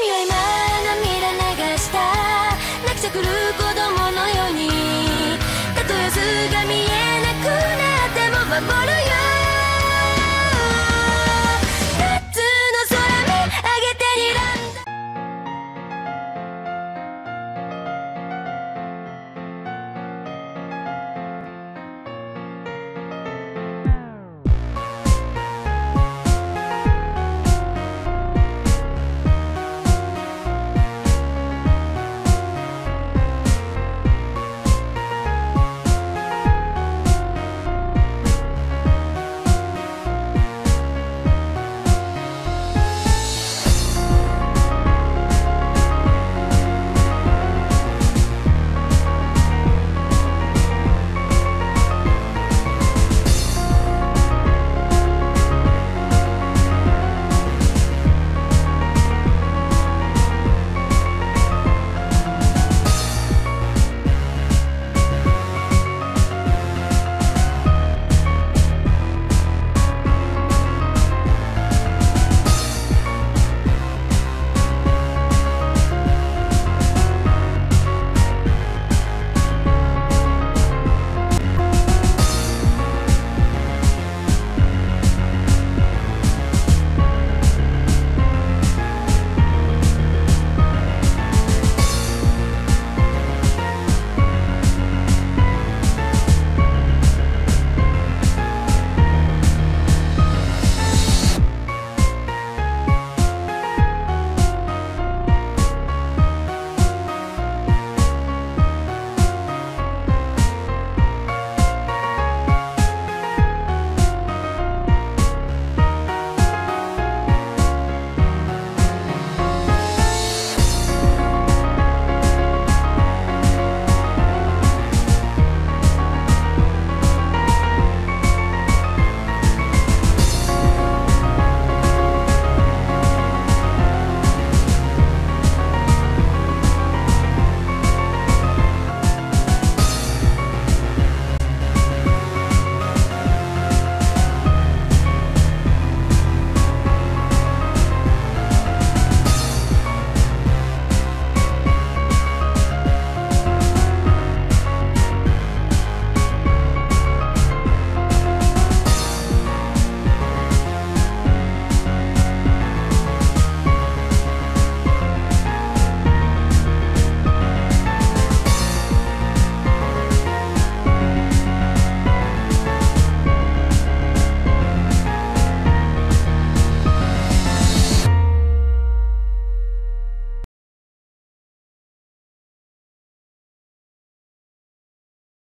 君は今涙流した。泣きじゃくる子供のように。たとえ図が見えなくなっても守る